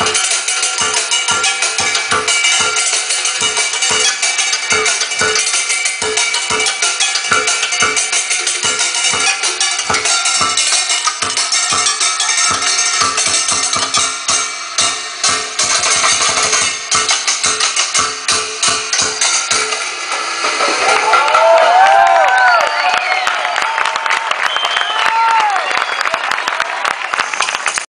you